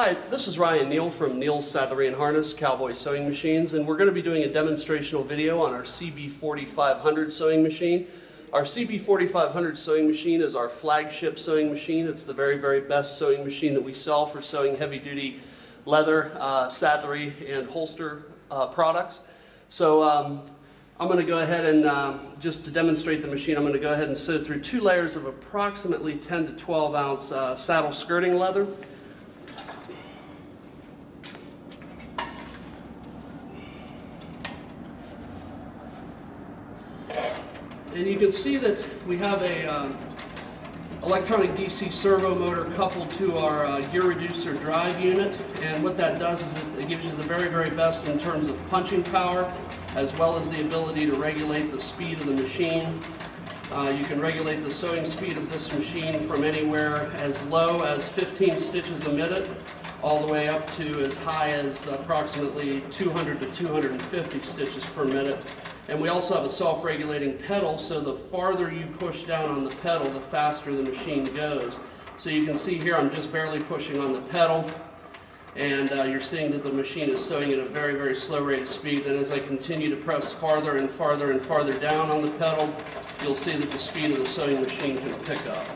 Hi, this is Ryan Neal from Neal's Saddlery and Harness Cowboy Sewing Machines, and we're going to be doing a demonstrational video on our CB4500 sewing machine. Our CB4500 sewing machine is our flagship sewing machine. It's the very, very best sewing machine that we sell for sewing heavy-duty leather, uh, saddlery, and holster uh, products. So um, I'm going to go ahead and um, just to demonstrate the machine, I'm going to go ahead and sew through two layers of approximately 10 to 12 ounce uh, saddle skirting leather. And you can see that we have a uh, electronic DC servo motor coupled to our uh, gear reducer drive unit. And what that does is it, it gives you the very, very best in terms of punching power, as well as the ability to regulate the speed of the machine. Uh, you can regulate the sewing speed of this machine from anywhere as low as 15 stitches a minute all the way up to as high as approximately 200 to 250 stitches per minute. And we also have a self-regulating pedal, so the farther you push down on the pedal, the faster the machine goes. So you can see here I'm just barely pushing on the pedal, and uh, you're seeing that the machine is sewing at a very, very slow rate of speed. Then as I continue to press farther and farther and farther down on the pedal, you'll see that the speed of the sewing machine can pick up.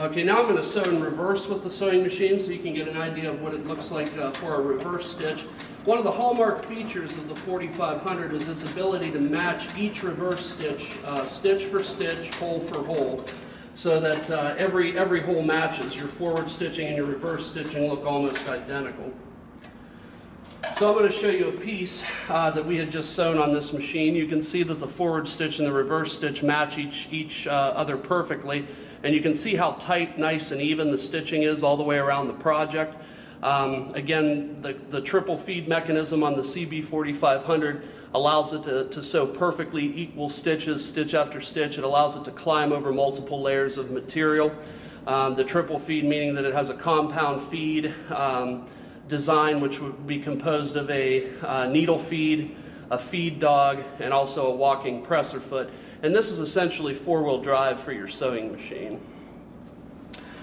Okay, now I'm going to sew in reverse with the sewing machine so you can get an idea of what it looks like uh, for a reverse stitch. One of the hallmark features of the 4500 is its ability to match each reverse stitch, uh, stitch for stitch, hole for hole, so that uh, every, every hole matches. Your forward stitching and your reverse stitching look almost identical. So I'm going to show you a piece uh, that we had just sewn on this machine. You can see that the forward stitch and the reverse stitch match each, each uh, other perfectly. And you can see how tight, nice, and even the stitching is all the way around the project. Um, again, the, the triple feed mechanism on the CB4500 allows it to, to sew perfectly equal stitches, stitch after stitch. It allows it to climb over multiple layers of material. Um, the triple feed meaning that it has a compound feed um, design which would be composed of a uh, needle feed, a feed dog, and also a walking presser foot. And this is essentially four-wheel drive for your sewing machine.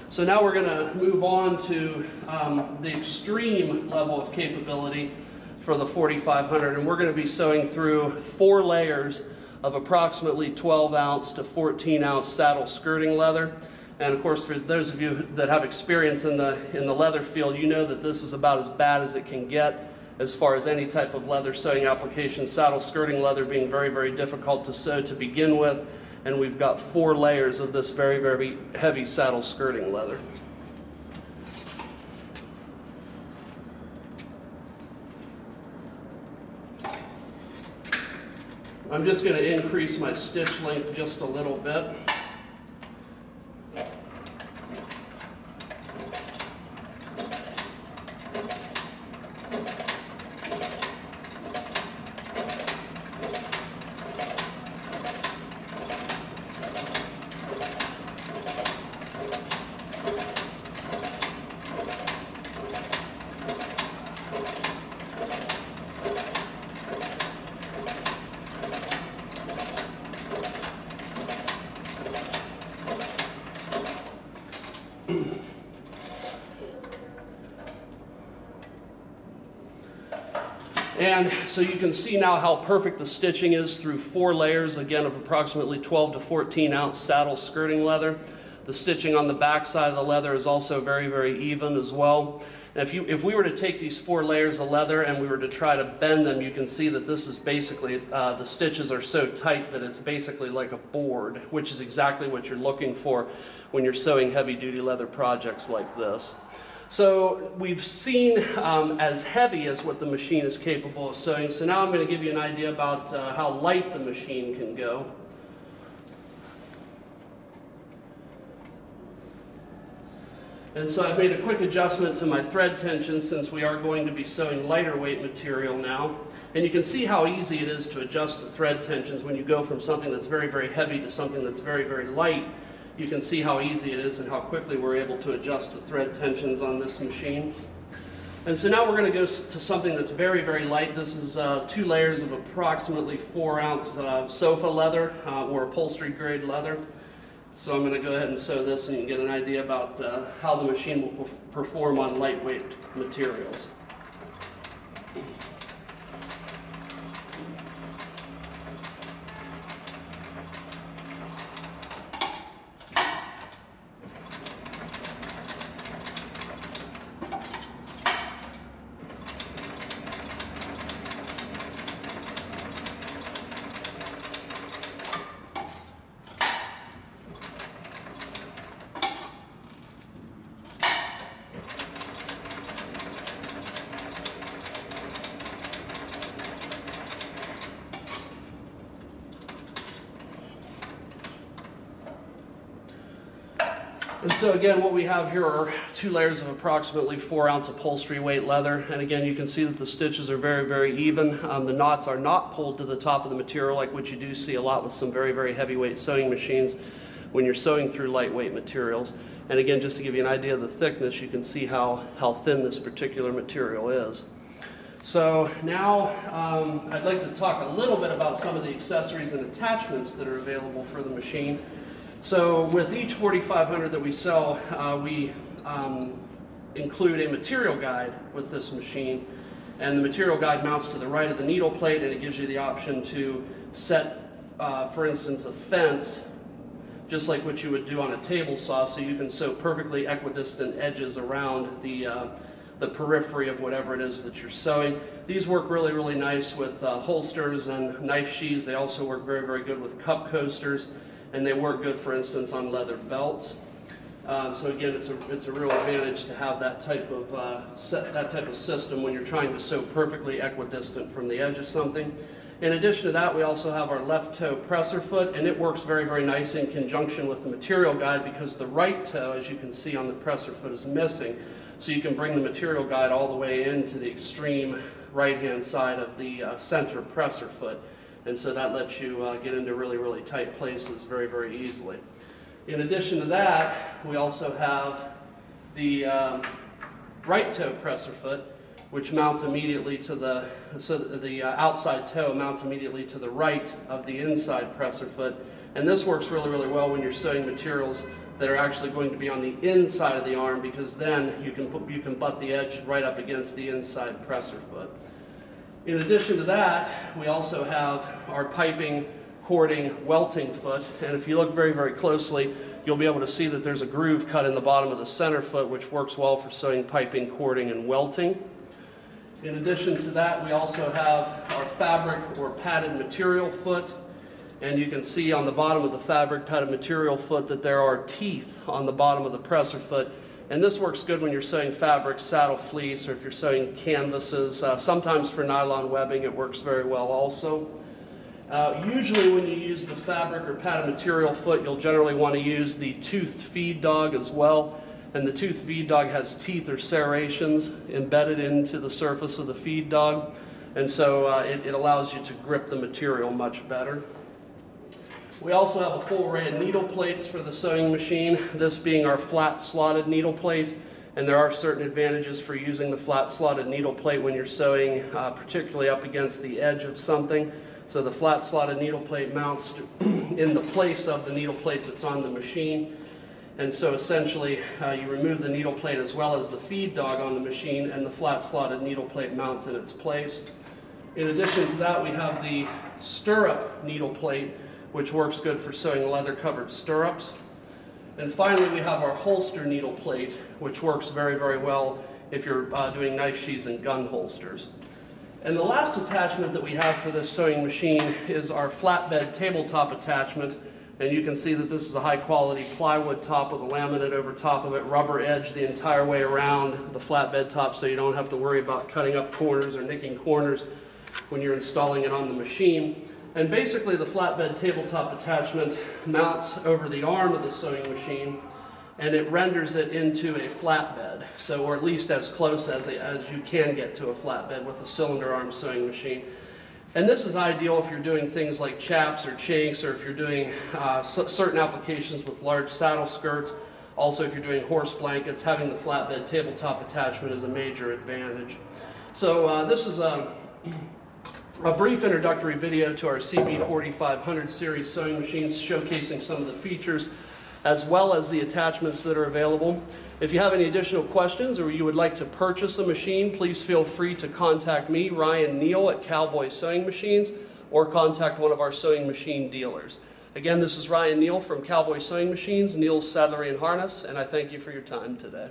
So now we're going to move on to um, the extreme level of capability for the 4500 and we're going to be sewing through four layers of approximately 12 ounce to 14 ounce saddle skirting leather. And of course, for those of you that have experience in the, in the leather field, you know that this is about as bad as it can get as far as any type of leather sewing application, saddle skirting leather being very, very difficult to sew to begin with. And we've got four layers of this very, very heavy saddle skirting leather. I'm just going to increase my stitch length just a little bit. And so you can see now how perfect the stitching is through four layers, again, of approximately 12 to 14 ounce saddle skirting leather. The stitching on the back side of the leather is also very, very even as well. And if, you, if we were to take these four layers of leather and we were to try to bend them, you can see that this is basically, uh, the stitches are so tight that it's basically like a board, which is exactly what you're looking for when you're sewing heavy duty leather projects like this. So we've seen um, as heavy as what the machine is capable of sewing. So now I'm going to give you an idea about uh, how light the machine can go. And so I've made a quick adjustment to my thread tension since we are going to be sewing lighter weight material now. And you can see how easy it is to adjust the thread tensions when you go from something that's very, very heavy to something that's very, very light. You can see how easy it is and how quickly we're able to adjust the thread tensions on this machine. And so now we're going to go to something that's very, very light. This is uh, two layers of approximately four ounce uh, sofa leather uh, or upholstery grade leather. So I'm going to go ahead and sew this and you can get an idea about uh, how the machine will perform on lightweight materials. And so again, what we have here are two layers of approximately four ounce upholstery weight leather. And again, you can see that the stitches are very, very even. Um, the knots are not pulled to the top of the material like what you do see a lot with some very, very heavyweight sewing machines when you're sewing through lightweight materials. And again, just to give you an idea of the thickness, you can see how, how thin this particular material is. So now um, I'd like to talk a little bit about some of the accessories and attachments that are available for the machine. So with each 4500 that we sell, uh, we um, include a material guide with this machine. And the material guide mounts to the right of the needle plate and it gives you the option to set, uh, for instance, a fence just like what you would do on a table saw so you can sew perfectly equidistant edges around the, uh, the periphery of whatever it is that you're sewing. These work really, really nice with uh, holsters and knife sheaths. They also work very, very good with cup coasters and they work good, for instance, on leather belts. Uh, so again, it's a, it's a real advantage to have that type of uh, set, that type of system when you're trying to sew perfectly equidistant from the edge of something. In addition to that, we also have our left toe presser foot, and it works very, very nice in conjunction with the material guide because the right toe, as you can see on the presser foot, is missing. So you can bring the material guide all the way into the extreme right-hand side of the uh, center presser foot. And so that lets you uh, get into really, really tight places very, very easily. In addition to that, we also have the um, right toe presser foot, which mounts immediately to the, so the uh, outside toe mounts immediately to the right of the inside presser foot. And this works really, really well when you're sewing materials that are actually going to be on the inside of the arm because then you can, put, you can butt the edge right up against the inside presser foot. In addition to that, we also have our piping, cording, welting foot. And if you look very, very closely, you'll be able to see that there's a groove cut in the bottom of the center foot, which works well for sewing piping, cording, and welting. In addition to that, we also have our fabric or padded material foot. And you can see on the bottom of the fabric padded material foot that there are teeth on the bottom of the presser foot and this works good when you're sewing fabric, saddle fleece, or if you're sewing canvases. Uh, sometimes for nylon webbing it works very well also. Uh, usually when you use the fabric or padded material foot, you'll generally want to use the toothed feed dog as well. And the toothed feed dog has teeth or serrations embedded into the surface of the feed dog. And so uh, it, it allows you to grip the material much better. We also have a full array of needle plates for the sewing machine, this being our flat slotted needle plate. And there are certain advantages for using the flat slotted needle plate when you're sewing, uh, particularly up against the edge of something. So the flat slotted needle plate mounts in the place of the needle plate that's on the machine. And so essentially uh, you remove the needle plate as well as the feed dog on the machine and the flat slotted needle plate mounts in its place. In addition to that we have the stirrup needle plate which works good for sewing leather-covered stirrups. And finally, we have our holster needle plate, which works very, very well if you're uh, doing knife sheaths and gun holsters. And the last attachment that we have for this sewing machine is our flatbed tabletop attachment. And you can see that this is a high quality plywood top with a laminate over top of it, rubber edge the entire way around the flatbed top so you don't have to worry about cutting up corners or nicking corners when you're installing it on the machine. And basically the flatbed tabletop attachment mounts over the arm of the sewing machine and it renders it into a flatbed, so or at least as close as, as you can get to a flatbed with a cylinder arm sewing machine. And this is ideal if you're doing things like chaps or chinks, or if you're doing uh, certain applications with large saddle skirts. Also, if you're doing horse blankets, having the flatbed tabletop attachment is a major advantage. So uh, this is a, a brief introductory video to our CB4500 series sewing machines showcasing some of the features as well as the attachments that are available. If you have any additional questions or you would like to purchase a machine, please feel free to contact me, Ryan Neal, at Cowboy Sewing Machines, or contact one of our sewing machine dealers. Again, this is Ryan Neal from Cowboy Sewing Machines, Neal's Saddlery and Harness, and I thank you for your time today.